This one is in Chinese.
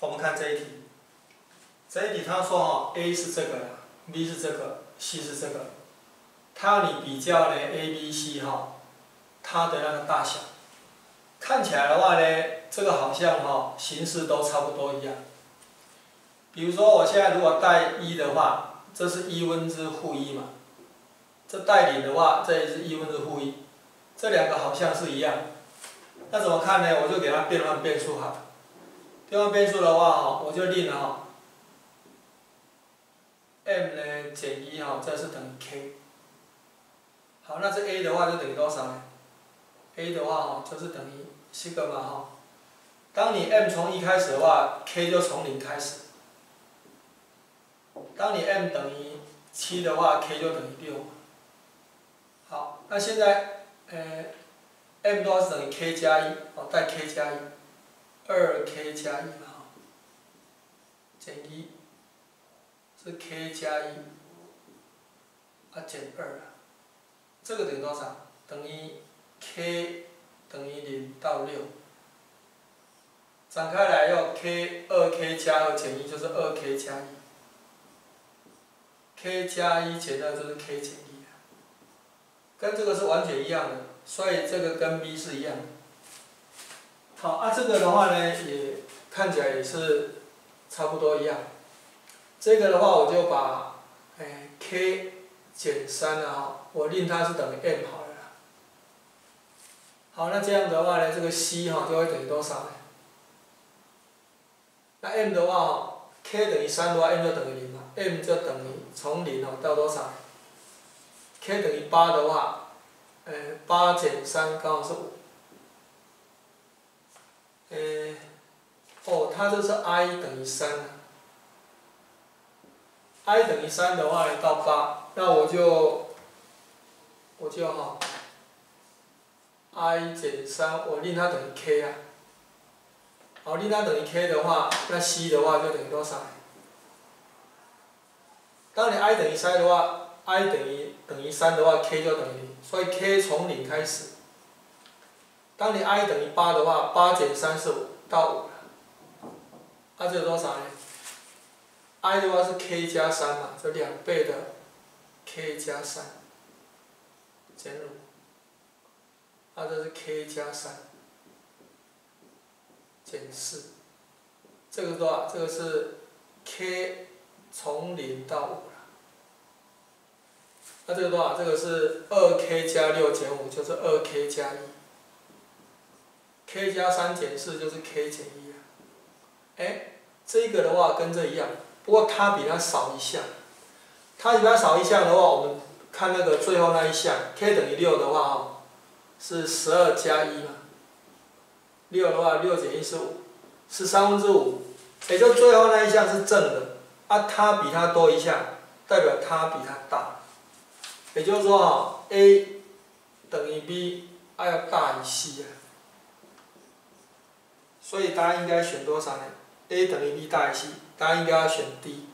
我们看这一题，这一题他说哈，A 是这个，B 是这个，C 是这个，他要你比较呢 A、B、C 哈，它的那个大小，看起来的话呢，这个好像哈形式都差不多一样。比如说我现在如果带一的话，这是一分之负一嘛，这带零的话，这也是一分之负一，这两个好像是一样。那怎么看呢？我就给它变换变数哈。变换变数的话哈，我就令哈，m 呢减一哈，这是等于 k。好，那这 a 的话就等于多少呢？a 的话哈就是等于西格玛哈。当你 m 从一开始的话，k 就从零开始。当你 m 等于七的话，k 就等于六。好，那现在呃。m 多是等于 k 加一，哦，带 k 加一，二 k 加一嘛，减一，是 k 加一，啊减二啊，这个等于多少？等于 k 等于零到六，展开来要 k 二 k 加二减一就是二 k 加一，k 加一减二就是 k 减一，跟这个是完全一样的。所以这个跟 B 是一样的。好，啊，这个的话呢，也看起来也是差不多一样。这个的话，我就把哎 k 减三啊，我令它是等于 m 好了。好，那这样的话呢，这个 c 哈就会等于多少呢？那 m 的话，k 等于三的话，m 就等于零嘛，m 就等于从零哦到多少？k 等于八的话。呃，八减三刚好是五。呃，哦，它就是 i 等于三。i 等于三的话呢，到八，那我就，我就哈，i 减三，我令它等于 k 啊。好，令它等于 k 的话，那 c 的话就等于多少？当你 i 等于三的话。i 等于等于三的话，k 就等于零，所以 k 从零开始。当你 i 等于八的话，八减三是五到五，那这多少呢？i 的话是 k 加三嘛，就两倍的 k 加三减五，那这是 k 加三减四，这个多少？这个是 k 从零到五。那这个多少？这个是二 k 加六减五，就是二 k 加一。K 加三减四就是 k 减一啊。哎，这个的话跟这一样，不过它比它少一项。它比它少一项的话，我们看那个最后那一项，k 等于六的话哦，是十二加一嘛。六的话，六减一是五，是三分之五。也就最后那一项是正的，啊，它比它多一项，代表它比它大。也就是说啊，a 等于 b，还要大于 c 啊，所以答案应该选多少呢？a 等于 b 大于 c，答案应该要选 D。